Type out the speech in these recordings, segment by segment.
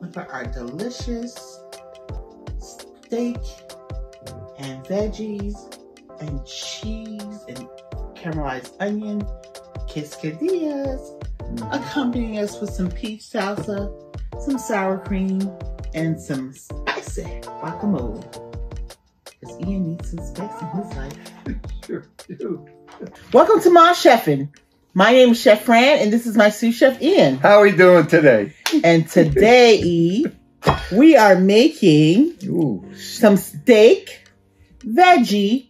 Look at our delicious steak and veggies and cheese and caramelized onion quesadillas. Accompanying us with some peach salsa, some sour cream, and some spicy guacamole. Because Ian needs some spice in his life. Sure do. Welcome to Ma Chef'n. My name is Chef Fran, and this is my sous chef Ian. How are we doing today? And today, we are making Ooh, some steak, veggie,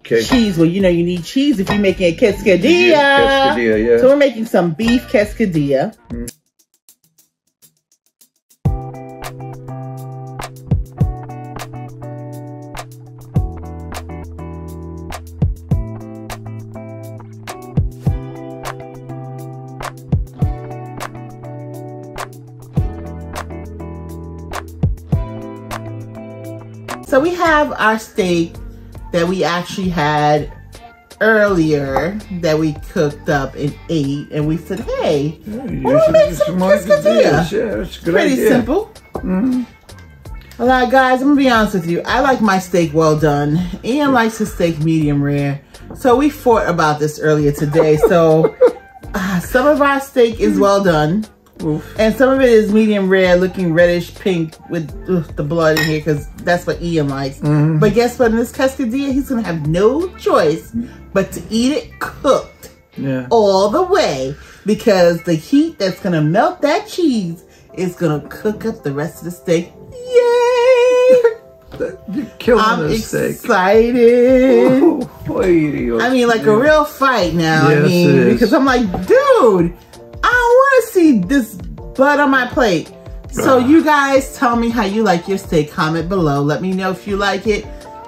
okay. cheese. Well, you know you need cheese if you're making a quesadilla. Quesadilla, yeah. So we're making some beef quesadilla. Mm. So we have our steak that we actually had earlier that we cooked up and ate, and we said, "Hey, Yeah, we make some quesadilla? Yeah, good pretty idea. simple." Mhm. Well, now, guys, I'm gonna be honest with you. I like my steak well done. Ian likes his steak medium rare. So we fought about this earlier today. So uh, some of our steak is well done, Oof. and some of it is medium rare, looking reddish pink with ugh, the blood in here, because that's what Ian likes. Mhm. But guess what? In this quesadilla, he's gonna have no choice but to eat it cooked Yeah. all the way because the heat that's gonna melt that cheese is gonna cook up the rest of the steak. Yay! You're killing I'm the steak. excited. Ooh, oy, oy, I mean, like yeah. a real fight now. I Yes, mean, it is. because I'm like, dude, see this blood on my plate. So you guys tell me how you like your steak. Comment below. Let me know if you like it,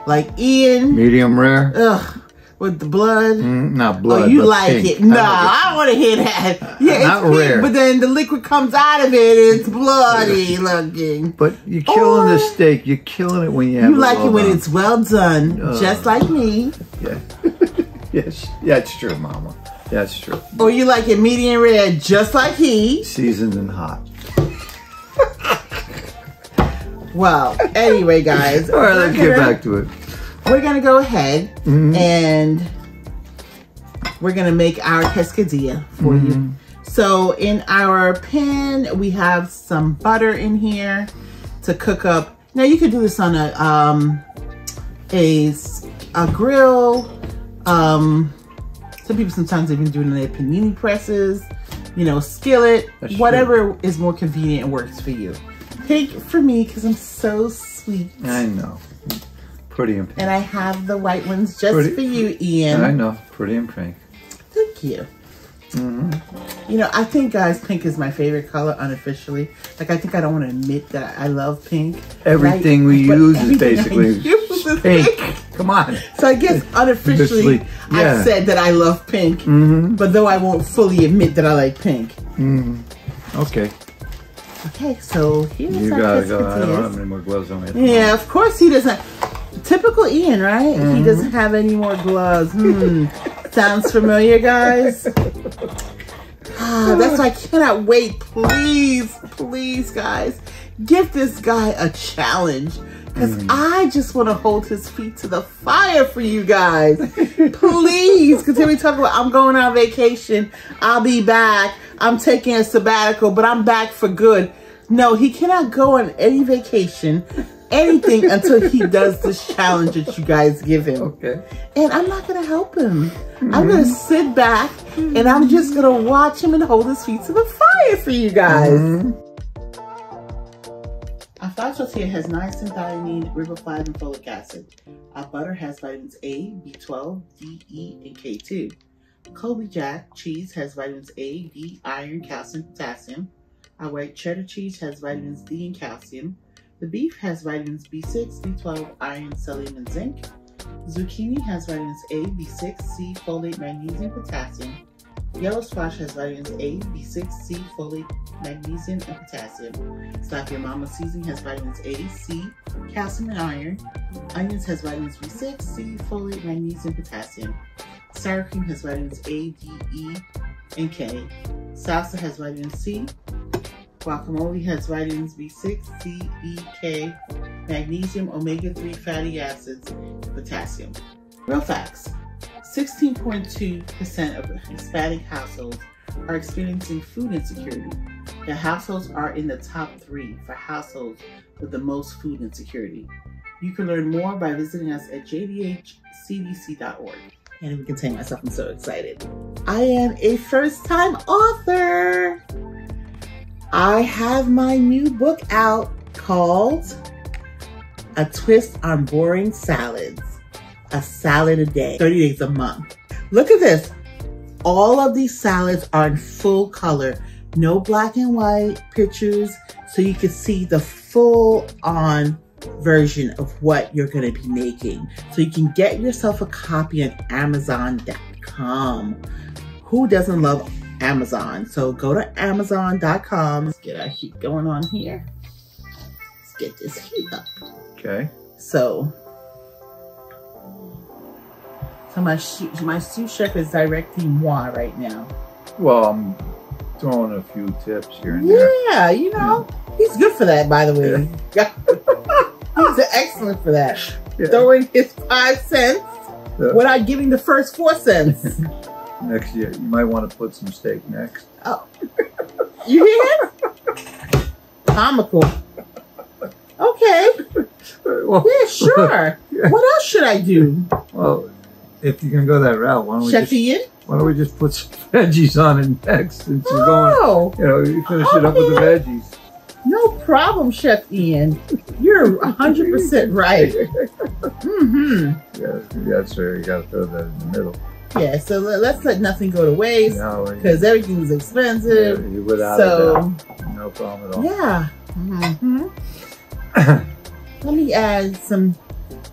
like Ian. medium rare. Ugh, with the blood. Mm, not blood. oh, you like pink. it? No, I want to hear that. Yeah, it's Not pink, rare. but then the liquid comes out of it. It's bloody looking. But you're killing Or- the steak. You're killing it when you have You like it when it's well done, Uh. just like me. Yeah. yes. Yeah, it's true, Mama. That's true. Or you like it medium rare, just like he. Seasoned and hot. Well, anyway, guys. All right, let's get gonna- back to it. We're gonna go ahead Mhm. and we're gonna make our quesadilla for you. Mhm. So in our pan, we have some butter in here to cook up. Now you could do this on a um a grill. Um, some people sometimes even do it in their panini presses. You know, skillet, That's whatever is more convenient and works for you. Pink for me because I'm so sweet. I know. Pretty and pink. And I have the white ones just Pretty- for you, Ian. I know. Pretty and pink. Thank you. hmm You know, I think, guys, pink is my favorite color unofficially. Like, I think I don't want to admit that I love pink. Everything we use is everything basically is pink. Come on. So I guess unofficially, yeah. I've said that I love pink. Mm-hmm. But though I won't fully admit that I like pink. Mm-hmm. Okay. Okay, so here's You our gotta go. I don't have any more gloves on me. Yeah, of course he doesn't. Typical Ian, right? He Mhm. doesn't have any more gloves. Hmm. Sounds familiar, guys? Ah, that's why I cannot wait. Please, please, guys, give this guy a challenge. Because I just want to hold his feet to the fire for you guys. Please. Because here we talk about I'm going on vacation. I'll be back. I'm taking a sabbatical, but I'm back for good. No, he cannot go on any vacation, anything until he does this challenge that you guys give him. Okay. And I'm not gonna help him. I'm gonna sit back and I'm just gonna watch him and hold his feet to the fire for you guys. Mhm. Flash tortilla has niacin, thiamine, riboflavin, and folic acid. Our butter has vitamins A, B12, D, E, and K2. Colby Jack cheese has vitamins A, B, iron, calcium, potassium. Our white cheddar cheese has vitamins D and calcium. The beef has vitamins B6, B12, iron, selenium, and zinc. Zucchini has vitamins A, B6, C, folate, magnesium, potassium. Yellow squash has vitamins A, B6, C, folate, magnesium, and potassium. Slap Your Mama seasoning has vitamins A, C, calcium, and iron. Onions has vitamins B6, C, folate, magnesium, potassium. Sour cream has vitamins A, D, E, and K. Salsa has vitamin C. Guacamole has vitamins B6, C, E, K, magnesium, omega 3 fatty acids, potassium. Real facts 16.2% of Hispanic households are experiencing food insecurity. The households are in the top three for households with the most food insecurity. You can learn more by visiting us at jdhcdc.org. Can't even contain myself, I'm so excited. I am a first time author. I have my new book out called A Twist on Boring Salads. A salad a day, 30 days a month. Look at this. All of these salads are in full color, no black and white pictures, so you can see the full on version of what you're going to be making. So you can get yourself a copy on Amazon.com. Who doesn't love Amazon? So go to Amazon.com. Let's get our heat going on here. Let's get this heat up. Okay. So, so my my sous chef is directing moi right now. Well, I'm throwing a few tips here and there. Yeah, you know, he's good for that, by the way. he's excellent for that. Yeah. Throwing his five cents Yeah. without giving the first four cents. Next year, you might want to put some steak next. Oh, You hear him? Comical. Okay. Well, Yeah, sure. Yeah. What else should I do? well, if you're gonna go that route, why don't we just why don't we just put some veggies on it next? Since you're going, Oh, you know, you finish it up with the veggies. no problem, Chef Ian. You're 100% right. Mm-hmm. Yeah, that's right. You gotta throw that in the middle. Yeah, so let- let's let nothing go to waste No, because everything's yeah, expensive. you- without So, no problem at all. yeah. hmm Let me add some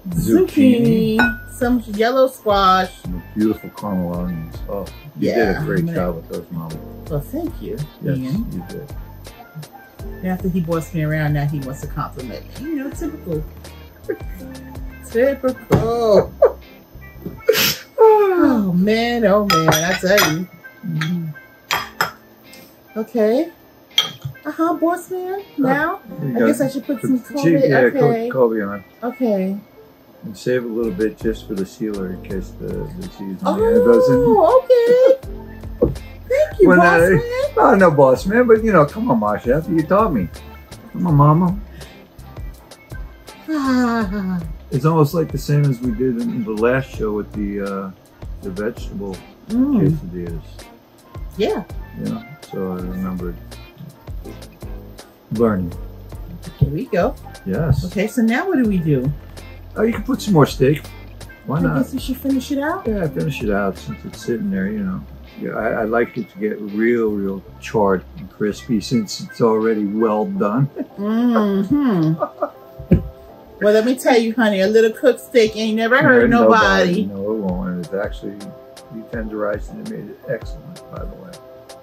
Zucchini. zucchini, some yellow squash. Beautiful caramel onions. Oh, you did a great gonna- job with those, Mama. Well, thank you, Yes, Ian. you did. After he bossed me around, now he wants to compliment me. You know, typical. typical. Oh man, oh man, I tell you. Mhm. Okay. Uh huh, boss man. Now, You I guess I should put some Colby. yeah, Okay. Colby on. Okay. And save a little bit just for the sealer in case the, the cheese end doesn't. Oh, okay. Thank you, When boss I- man. Oh, no, boss man, but you know, come on, chef, you taught me. Come on, mama. Ah, It's almost like the same as we did in the last show with the uh, the vegetable mm, quesadillas. yeah. Know, so I remembered learning. Here we go. Yes. Okay, so now what do we do? Oh, you can put some more steak. Why I not? guess we should finish it out. Yeah, finish it out since it's sitting there. You know, yeah, I, I like it to get real, real charred and crispy since it's already well done. mm-hmm. Well, let me tell you, honey, a little cooked steak ain't never hurt nobody. No, it won't. It's actually you tenderized and it made it excellent, by the way.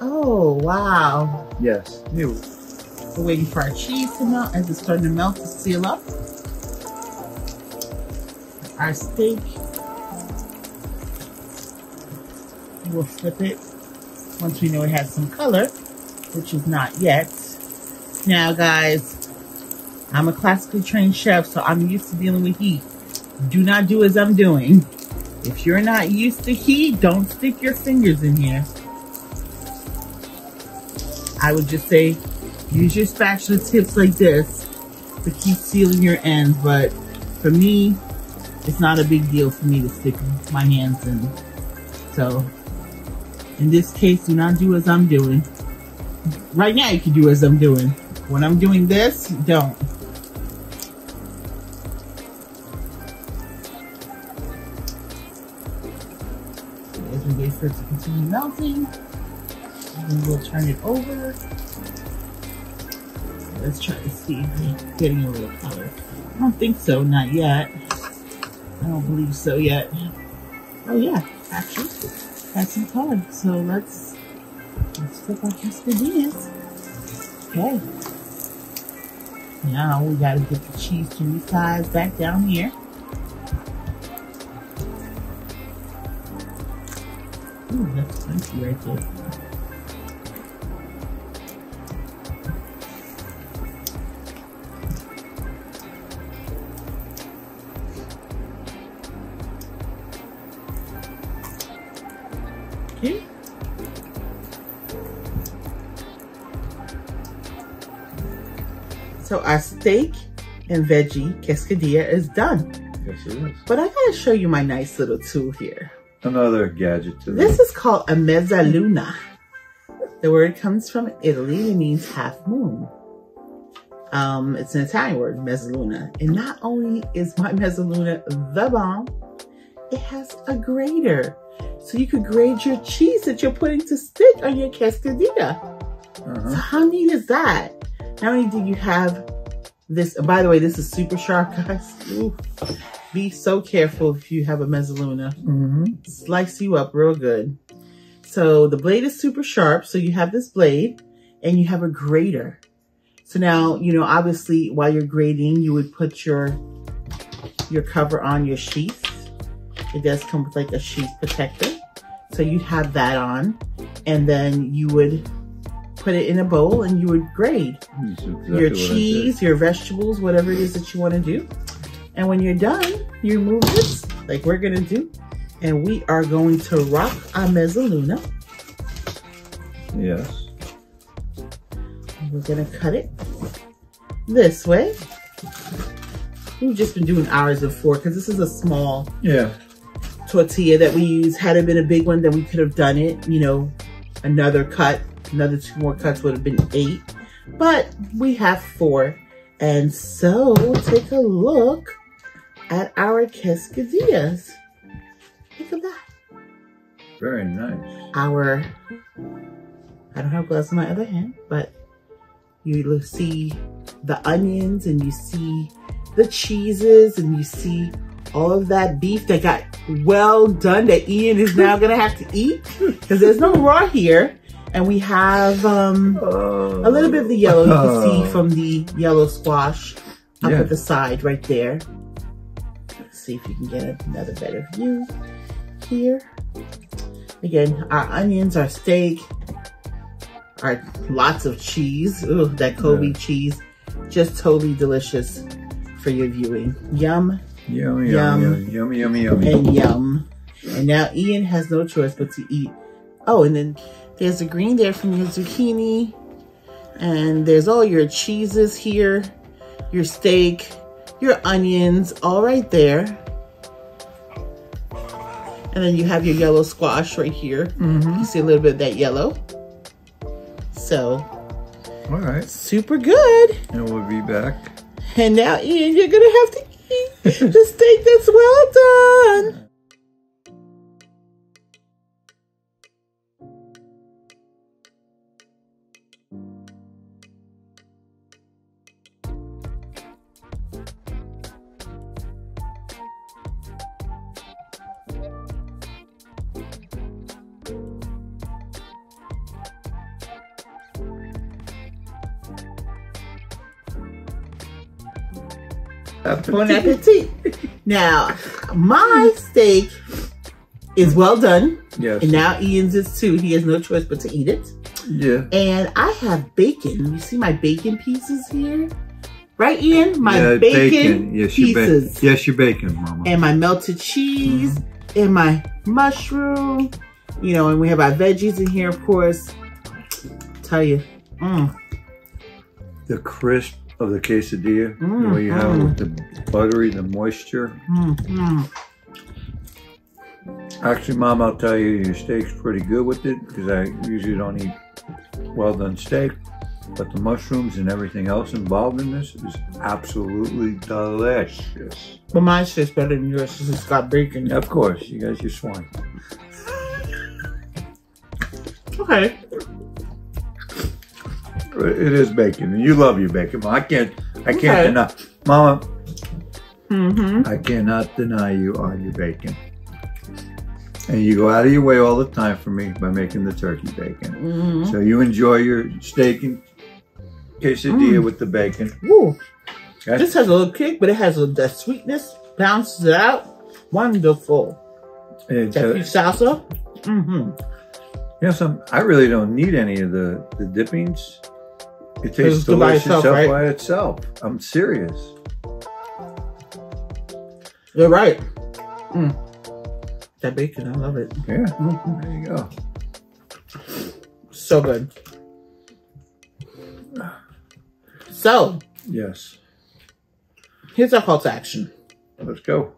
Oh, wow. Yes. You. We're waiting for our cheese to melt as it's starting to melt to seal up. Our steak. We'll flip it once we know it has some color, which is not yet. Now, guys, I'm a classically trained chef, so I'm used to dealing with heat. Do not do as I'm doing. If you're not used to heat, don't stick your fingers in here. I would just say use your spatula tips like this to keep sealing your ends, but for me, it's not a big deal for me to stick my hands in. So, in this case, do not do as I'm doing. Right now, you can do as I'm doing. When I'm doing this, don't. As we wait for it to continue melting, we'll turn it over. Let's try to see if getting a little color. I don't think so, not yet. I don't believe so yet. Oh yeah, actually, has some color. So let's let's flip our quesadillas. Okay. Now we gotta get the cheese to resize back down here. Ooh, that's crunchy right there. Steak and veggie quesadilla is done. Yes, it is. But I gotta show you my nice little tool here. Another gadget to This is called a mezzaluna. The word comes from Italy and it means half moon. Um, it's an Italian word, mezzaluna. And not only is my mezzaluna the bomb, it has a grater. So you could grate your cheese that you're putting to stick on your quesadilla. Uh-huh. So how neat is that? Not only do you have this, by the way, this is super sharp, guys. Ooh. Be so careful if you have a mezzaluna. Mm-hmm. Slice you up real good. So the blade is super sharp. So you have this blade and you have a grater. So now, you know, obviously while you're grating, you would put your, your cover on your sheath. It does come with like a sheath protector. So you'd have that on and then you would put it in a bowl and you would grade Exactly your what I did. cheese, your vegetables, whatever it is that you want to do. And when you're done, you remove this like we're going to do. And we are going to rock our mezzaluna. Yes. And we're going to cut it this way. We've just been doing ours four because this is a small Yeah. tortilla that we use. Had it been a big one, then we could have done it. You know, another cut, another two more cuts would have been eight. But we have four. And so take a look at our quesadillas. Look at that. Very nice. Our, I don't have gloves in my other hand, but you will see the onions and you see the cheeses and you see all of that beef that got well done that Ian is now gonna have to eat because there's no raw here. And we have um, a little bit of the yellow you can see from the yellow squash up Yeah. at the side right there. Let's see if you can get another better view here. Again, our onions, our steak, our lots of cheese. Ooh, that Colby Yeah. cheese. Just totally delicious for your viewing. Yum Yummy, Yum. yummy, yummy, yummy, yummy. and yum. And now Ian has no choice but to eat. Oh, and then there's the green there from your zucchini. And there's all your cheeses here, your steak, your onions, all right there. And then you have your yellow squash right here. Mm-hmm. You see a little bit of that yellow. So, All right. super good. And we'll be back. And now, Ian, you're gonna have to eat the steak that's well done. Bon appetit. Now, my steak is well done. Yes. And now Ian's is too. He has no choice but to eat it. yeah. And I have bacon. You see my bacon pieces here? Right, Ian? My yeah, bacon, Yes, your pieces. bacon. Yes, your bacon, Mama. And my melted cheese. And my mushroom. You know, and we have our veggies in here, of course. Tell you. Mm. the crisp of the quesadilla, the Mm, way you have it mm. with the buttery, the moisture. Mm, mm. Actually, Mom, I'll tell you, your steak's pretty good with it because I usually don't eat well done steak. But the mushrooms and everything else involved in this is absolutely delicious. But mine tastes better than yours because it's got bacon. Of course, you guys, you're swine. Okay. It is bacon, and you love your bacon. I can't, I can't Okay. deny, Mama. Mm-hmm. I cannot deny you on your bacon. And you go out of your way all the time for me by making the turkey bacon. Mm-hmm. So you enjoy your steak and quesadilla Mm. with the bacon. Ooh. Okay? This has a little kick, but it has a, that sweetness, balances it out. Wonderful. And, That salsa. Mm-hmm. you know, some I really don't need any of the the dippings. It tastes It's good by delicious itself, right? by itself. I'm serious. You're right. Mm. That bacon, I love it. Yeah, Mhm. there you go. So good. So, Yes. Here's our call to action. Let's go.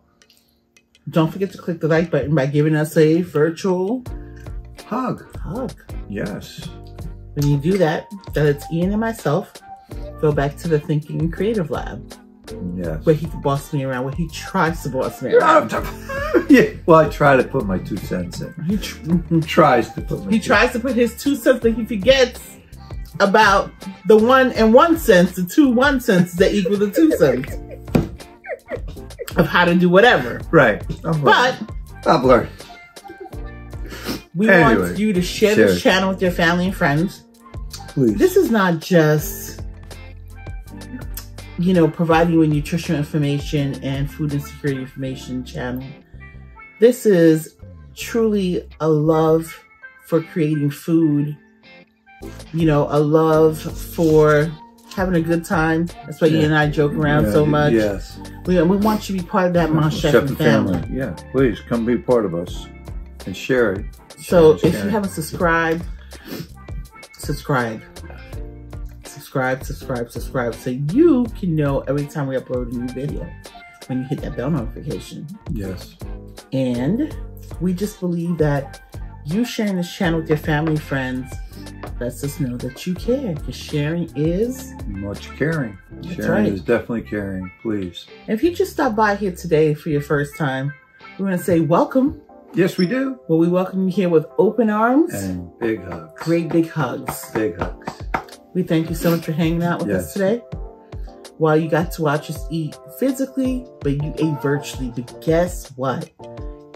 Don't forget to click the like button by giving us a virtual Hug. hug. Yes. When you do that, that it's Ian and myself, go back to the Thinking and Creative Lab, Yes. where he can boss me around, where he tries to boss me around. yeah. Well, I try to put my two cents in. He, tr- mm-hmm. Tries to put my he tries to put his two cents, but he forgets about the one and one cents, the two one cents that equal the two cents of how to do whatever. Right. I'm But I'm learning. we Anyway, want you to share share this channel with your family and friends. Please. This is not just, you know, providing you with nutritional information and food insecurity information channel. This is truly a love for creating food, you know, a love for having a good time. That's why you and I joke around Yeah, so much. Yes. We, we want you to be part of that Mom Chef, Chef and family. Yeah. Please come be part of us and share it. So Share if you haven't subscribed, subscribe. Subscribe, subscribe, subscribe. So you can know every time we upload a new video when you hit that bell notification. Yes. And we just believe that you sharing this channel with your family friends lets us know that you care. Because sharing is Much caring. That's Sharing right. is definitely caring. Please. if you just stop by here today for your first time, we want to say welcome. Yes, we do. Well, we welcome you here with open arms, And big hugs. great big hugs. Big hugs. We thank you so much for hanging out with us today. While you got to watch us eat physically, but you ate virtually. But guess what?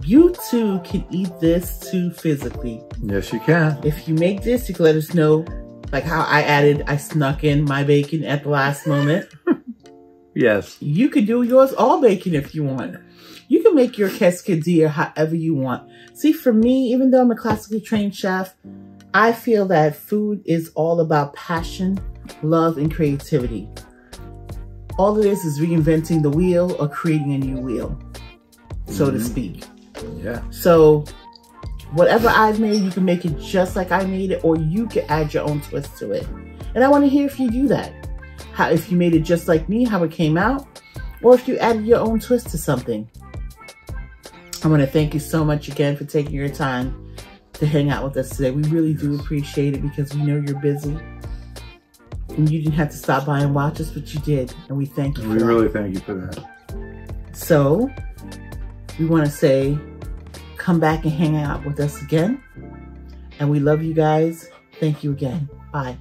You too can eat this too physically. Yes, you can. If you make this, you can let us know, like how I added, I snuck in my bacon at the last moment. Yes. You could do yours all bacon if you want. You can make your quesadilla however you want. See, for me, even though I'm a classically trained chef, I feel that food is all about passion, love, and creativity. All it is is reinventing the wheel or creating a new wheel, so to Mhm. speak. Yeah. So, whatever I've made, you can make it just like I made it, or you can add your own twist to it. And I want to hear if you do that. How if you made it just like me, how it came out, or if you added your own twist to something. I want to thank you so much again for taking your time to hang out with us today. We really do appreciate it because we know you're busy. And you didn't have to stop by and watch us, but you did. And we thank you for We that. really thank you for that. So we want to say, come back and hang out with us again. And we love you guys. Thank you again. Bye.